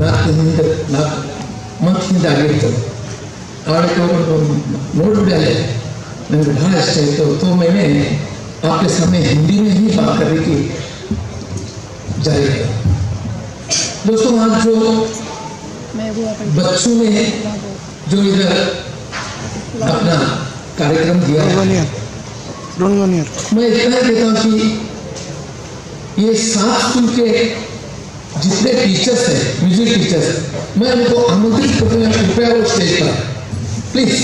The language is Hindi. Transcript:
ನಾಲ್ಕು ಹಿಂದೆ ನಾಲ್ಕು ಮಂತ್ ಹಿಂದೆ ಆಗಿತ್ತು ಅವಳಿಗೆ ಅವರು ನೋಡ್ಬಿಡಿ ಅಲ್ಲೇ ನನಗೆ बड़ा इष्ट है तो तो मैंने आपके सामने हिंदी में ही बात करने की जारी किया दोस्तों आज जो मैं वो अपन बच्चों ने जो इधर अपना कार्यक्रम दिया है Don't go near. Don't go near. मैं इतना कहता हूँ कि ये सात स्कूल के जितने टीचर्स हैं म्यूज़िक टीचर्स मैं उनको आमंत्रित करते हैं, कृपया वो स्टेज पर प्लीज़